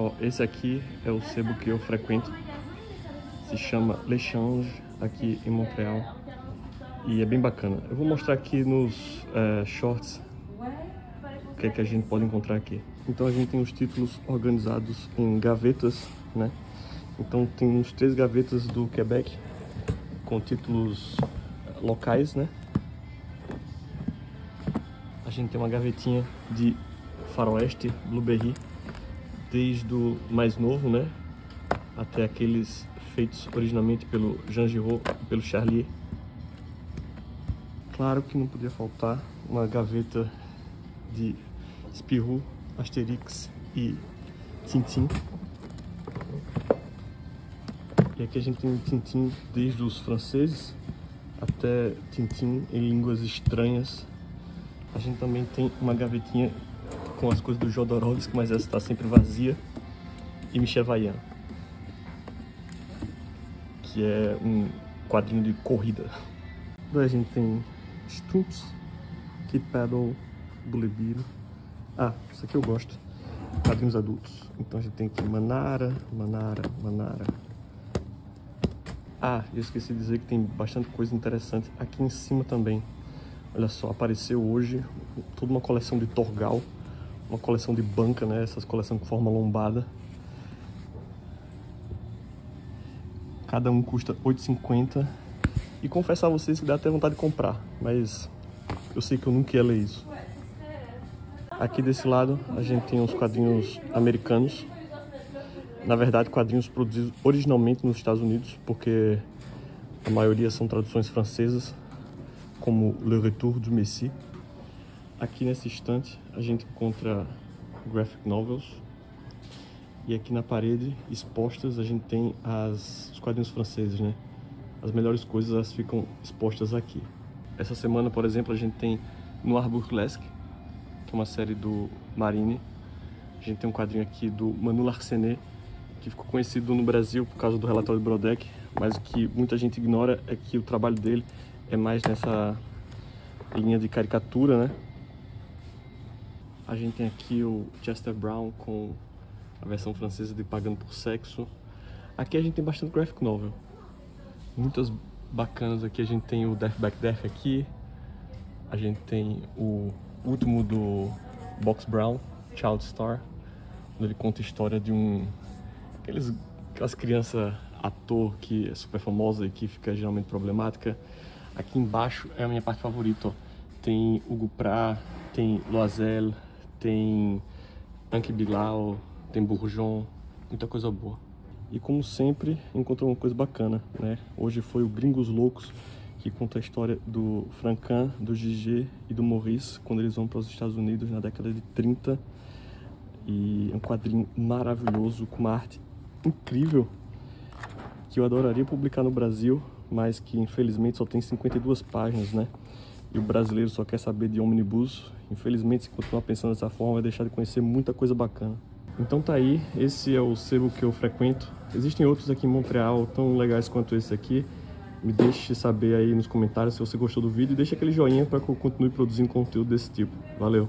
Ó, esse aqui é o sebo que eu frequento. Se chama L'Echange, aqui em Montreal. E é bem bacana. Eu vou mostrar aqui nos é, shorts o que é que a gente pode encontrar aqui. Então a gente tem os títulos organizados em gavetas, né? Então tem uns três gavetas do Quebec com títulos locais, né? A gente tem uma gavetinha de faroeste, blueberry, desde o mais novo, né? Até aqueles feitos originalmente pelo Jean Giraud e pelo Charlier. Claro que não podia faltar uma gaveta de Spirou, Asterix e Tintin. E aqui a gente tem Tintin desde os franceses até Tintin em línguas estranhas. A gente também tem uma gavetinha com as coisas do Jodorowsky, mas essa está sempre vazia. E Michel Vaillant, que é um quadrinho de corrida. Daí a gente tem Stumps, Kid Paddle, Bulebiro. Ah, isso aqui eu gosto. Quadrinhos adultos. Então a gente tem aqui Manara, Manara, Manara. Ah, eu esqueci de dizer que tem bastante coisa interessante aqui em cima também. Olha só, apareceu hoje toda uma coleção de Torgal, uma coleção de banca, né? Essas coleções com forma lombada. Cada um custa 8,50. E confesso a vocês que dá até vontade de comprar, mas eu sei que eu nunca ia ler isso. Aqui desse lado a gente tem uns quadrinhos americanos. Na verdade, quadrinhos produzidos originalmente nos Estados Unidos, porque a maioria são traduções francesas, como Le Retour du Messie. Aqui nesse estante a gente encontra graphic novels e aqui na parede expostas a gente tem as, os quadrinhos franceses, né? As melhores coisas elas ficam expostas aqui. Essa semana, por exemplo, a gente tem Noir Burlesque, que é uma série do Marine. A gente tem um quadrinho aqui do Manu Larsenet, que ficou conhecido no Brasil por causa do relatório de Brodeck, mas o que muita gente ignora é que o trabalho dele é mais nessa linha de caricatura, né? A gente tem aqui o Chester Brown com a versão francesa de Pagando por Sexo. Aqui a gente tem bastante graphic novel. Muitas bacanas aqui. A gente tem o Death Back Death aqui. A gente tem o último do Box Brown, Child Star. Onde ele conta a história de um... Aqueles, aquelas crianças ator que é super famosa e que fica geralmente problemática. Aqui embaixo é a minha parte favorita. Tem Hugo Pratt, tem Loisel, tem Anki Bilal, tem Bourgeon, muita coisa boa. E como sempre, encontrou uma coisa bacana, né? Hoje foi o Gringos Loucos, que conta a história do Francan, do Gigi e do Maurice, quando eles vão para os Estados Unidos na década de 30. E é um quadrinho maravilhoso, com uma arte incrível, que eu adoraria publicar no Brasil, mas que infelizmente só tem 52 páginas, né? E o brasileiro só quer saber de ônibus. Infelizmente, se continuar pensando dessa forma, vai deixar de conhecer muita coisa bacana. Então tá aí, esse é o sebo que eu frequento. Existem outros aqui em Montreal tão legais quanto esse aqui. Me deixe saber aí nos comentários se você gostou do vídeo e deixa aquele joinha para que eu continue produzindo conteúdo desse tipo. Valeu!